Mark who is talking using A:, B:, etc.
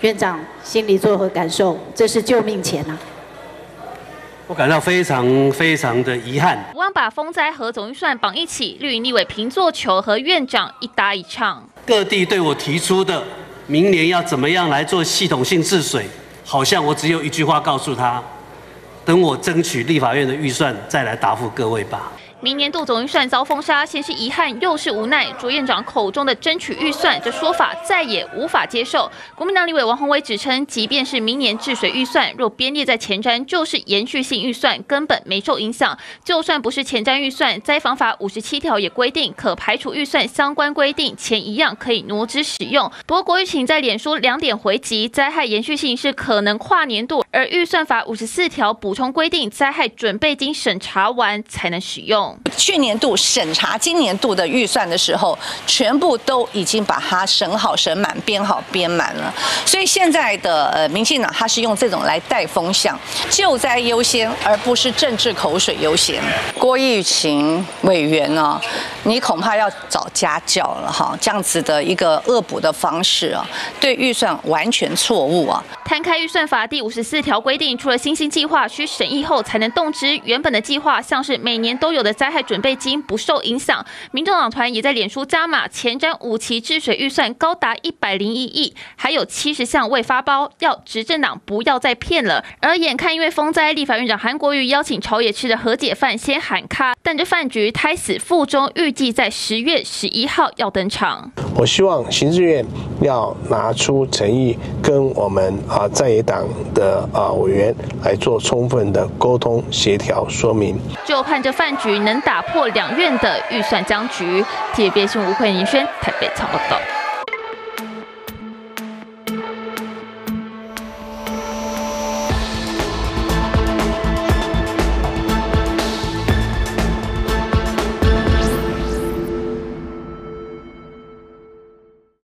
A: 院长心里作何感受？这是救命钱啊！
B: 我感到非常非常的遗憾。
C: 不忘把风灾和总预算绑一起，绿营立委平座球和院长一搭一唱。
B: 各地对我提出的明年要怎么样来做系统性治水，好像我只有一句话告诉他：等我争取立法院的预算，再来答复各位吧。
C: 明年度总预算遭封杀，先是遗憾，又是无奈。卓院长口中的争取预算，这说法再也无法接受。国民党立委王宏威指称，即便是明年治水预算，若编列在前瞻，就是延续性预算，根本没受影响。就算不是前瞻预算，灾防法五十七条也规定，可排除预算相关规定，钱一样可以挪之使用。不过国玉请在脸书两点回击，灾害延续性是可能跨年度，而预算法五十四条补充规定，灾害准备金审查完才能使用。
D: 去年度审查今年度的预算的时候，全部都已经把它审好、审满、编好、编满了。所以现在的呃民进党，他是用这种来带风向，救灾优先，而不是政治口水优先。郭玉琴委员呢，你恐怕要找家教了哈，这样子的一个恶补的方式啊，对预算完全错误啊。
C: 摊开预算法第五十四条条规定，除了新兴计划需审议后才能动支，原本的计划像是每年都有的灾害准备金不受影响。民众党团也在脸书加码，前瞻五期治水预算高达一百零一亿，还有七十项未发包，要执政党不要再骗了。而眼看因为风灾，立法院长韩国瑜邀请朝野吃的和解饭先喊卡，但这饭局胎死腹中，预计在十月十一号要登场。
E: 我希望行政院要拿出诚意，跟我们啊在野党的啊委员来做充分的沟通协调说明。
C: 就盼着饭局能打破两院的预算僵局。TVB 新闻吴慧宁宣台北采报道。